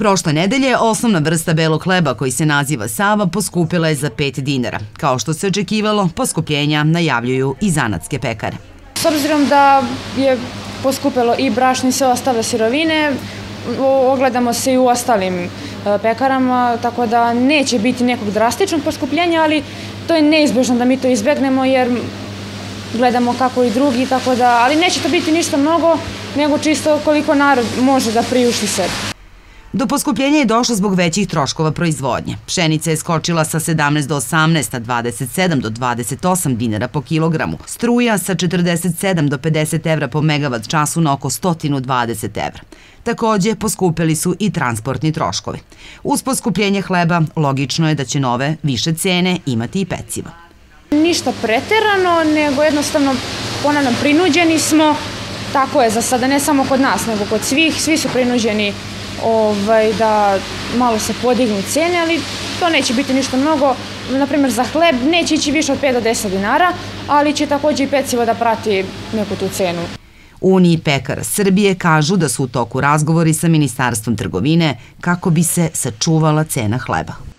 Prošle nedelje osnovna vrsta belog hleba koji se naziva Sava poskupila je za 5 dinara. Kao što se očekivalo, poskupljenja najavljuju i zanatske pekare. S obzirom da je poskupilo i brašno i sve ostale sirovine, ogledamo se i u ostalim e, pekarama, tako da neće biti nekog drastičnog poskupljenja, ali to je neizbežno da mi to izbegnemo jer gledamo kako i drugi, tako da, ali neće to biti ništa mnogo, nego čisto koliko narod može da priušti sebi. Do poskupljenja je došlo zbog većih troškova proizvodnje. Pšenica je skočila sa 17 do 18, a 27 do 28 dinara po kilogramu. Struja sa 47 do 50 evra po megavat času na oko 120 evra. Takođe, poskupili su i transportni troškovi. Uz poskupljenje hleba, logično je da će nove, više cene imati i peciva. Ništa preterano, nego jednostavno, ponavljam, prinuđeni smo, tako je za sada, ne samo kod nas, nego kod svih, svi su prinuđeni ovaj, da malo se podignu cene, ali to neće biti ništa mnogo. Naprimjer, za hleb neće ići više od 5 do 10 dinara, ali će takođe i pecivo da prati neku tu cenu. Uniji pekara Srbije kažu da su u toku razgovori sa Ministarstvom trgovine kako bi se sačuvala cena hleba.